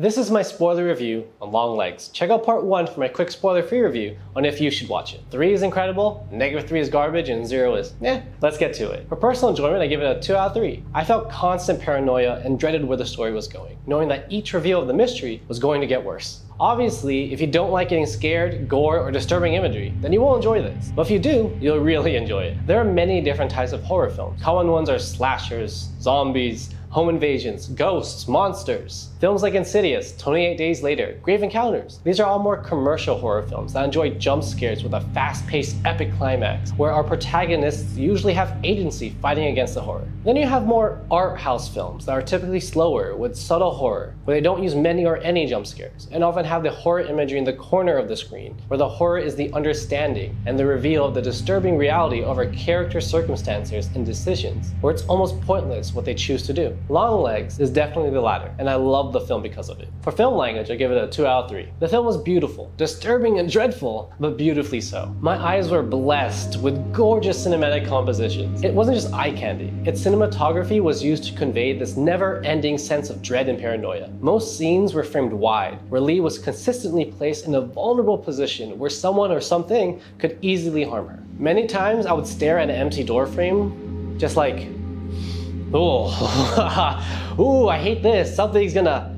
This is my spoiler review on Longlegs. Check out part 1 for my quick spoiler free review on if you should watch it. 3 is incredible, negative 3 is garbage, and 0 is eh. Let's get to it. For personal enjoyment, I give it a 2 out of 3. I felt constant paranoia and dreaded where the story was going, knowing that each reveal of the mystery was going to get worse. Obviously, if you don't like getting scared, gore, or disturbing imagery, then you won't enjoy this. But if you do, you'll really enjoy it. There are many different types of horror films. Common ones are slashers, zombies, home invasions, ghosts, monsters. Films like Insidious, 28 Days Later, Grave Encounters. These are all more commercial horror films that enjoy jump scares with a fast paced epic climax, where our protagonists usually have agency fighting against the horror. Then you have more art house films that are typically slower with subtle horror, where they don't use many or any jump scares, and often have the horror imagery in the corner of the screen, where the horror is the understanding and the reveal of the disturbing reality of our character circumstances and decisions, where it's almost pointless what they choose to do. Longlegs is definitely the latter, and I love the film because of it. For film language, I give it a 2 out of 3. The film was beautiful, disturbing and dreadful, but beautifully so. My eyes were blessed with gorgeous cinematic compositions. It wasn't just eye candy, its cinematography was used to convey this never ending sense of dread and paranoia. Most scenes were framed wide, where Lee was consistently placed in a vulnerable position where someone or something could easily harm her. Many times I would stare at an empty door frame, just like, oh, ooh, I hate this. Something's gonna,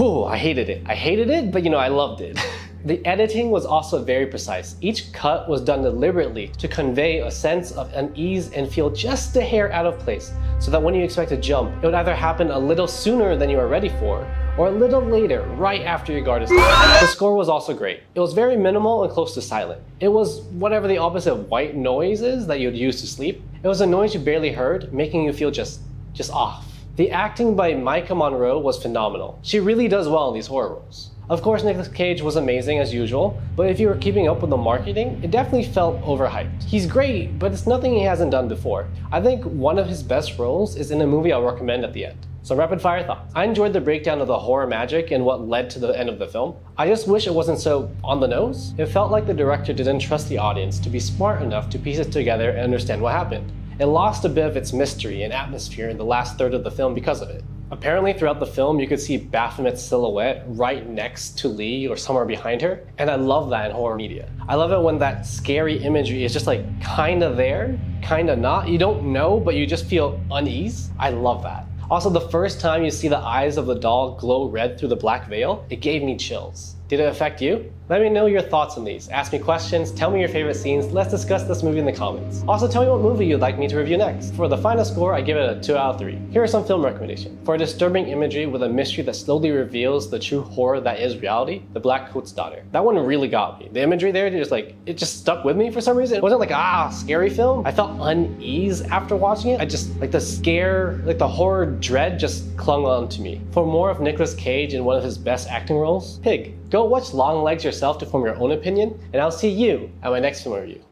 ooh, I hated it. I hated it, but you know, I loved it. The editing was also very precise. Each cut was done deliberately to convey a sense of unease and feel just a hair out of place, so that when you expect to jump, it would either happen a little sooner than you are ready for, or a little later, right after your guard is down. The score was also great. It was very minimal and close to silent. It was whatever the opposite of white noise is that you'd use to sleep. It was a noise you barely heard, making you feel just, just off. The acting by Maika Monroe was phenomenal. She really does well in these horror roles. Of course, Nicolas Cage was amazing as usual, but if you were keeping up with the marketing, it definitely felt overhyped. He's great, but it's nothing he hasn't done before. I think one of his best roles is in a movie I'll recommend at the end. Some rapid fire thoughts. I enjoyed the breakdown of the horror magic and what led to the end of the film. I just wish it wasn't so on the nose. It felt like the director didn't trust the audience to be smart enough to piece it together and understand what happened. It lost a bit of its mystery and atmosphere in the last third of the film because of it. Apparently, throughout the film, you could see Baphomet's silhouette right next to Lee or somewhere behind her, and I love that in horror media. I love it when that scary imagery is just like kinda there, kinda not. You don't know, but you just feel unease. I love that. Also, the first time you see the eyes of the doll glow red through the black veil, it gave me chills. Did it affect you? Let me know your thoughts on these. Ask me questions, tell me your favorite scenes, let's discuss this movie in the comments. Also tell me what movie you'd like me to review next. For the final score, I give it a 2 out of 3. Here are some film recommendations. For a disturbing imagery with a mystery that slowly reveals the true horror that is reality, The Blackcoat's Daughter. That one really got me. The imagery there just like, it just stuck with me for some reason. It wasn't like, ah, scary film. I felt unease after watching it. I just, like the scare, like the horror dread just clung on to me. For more of Nicolas Cage in one of his best acting roles, Pig. Watch Longlegs yourself to form your own opinion, and I'll see you at my next film review.